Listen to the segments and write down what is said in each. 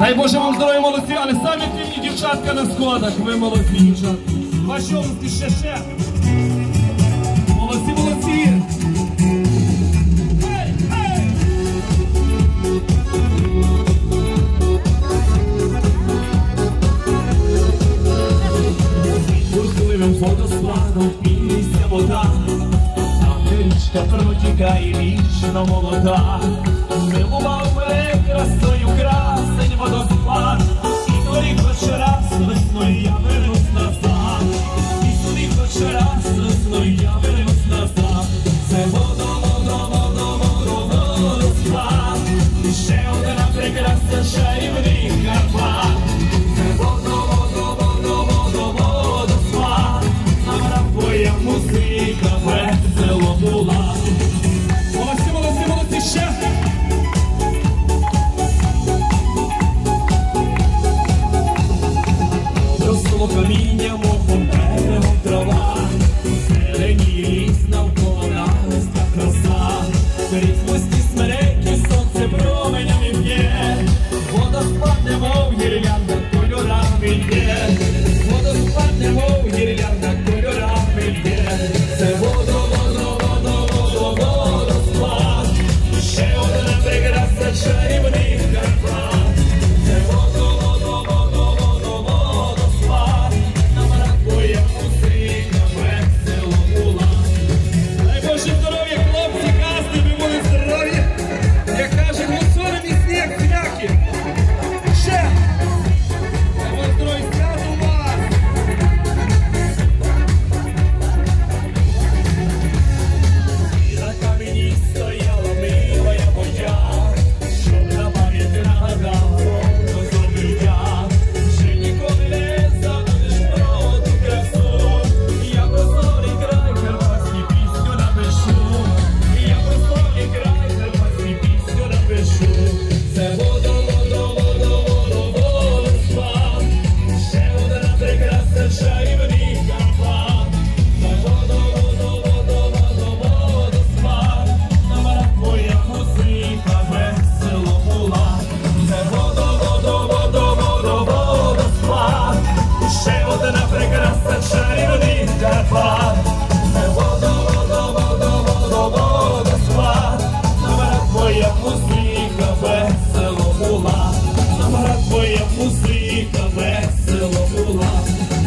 Дай Боже вам здоров'я, молодці, але самі тільки дівчатка на складах, Ви молодці, дівчатки. Ваші області ще ще. Молодці, молодці. Бурхливим водоспадом піниться вода, там де річка протікає вічно молода, милував мене красу. це шарівний Карпат. Каміння Sunshine.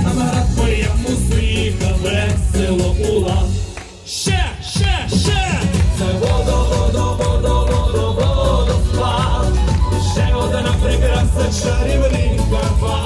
на парад моя музика, весело була. Ще, ще, ще! Це водо, водо, водо, водо, водо, водо, ще одна прекрасна чарівника.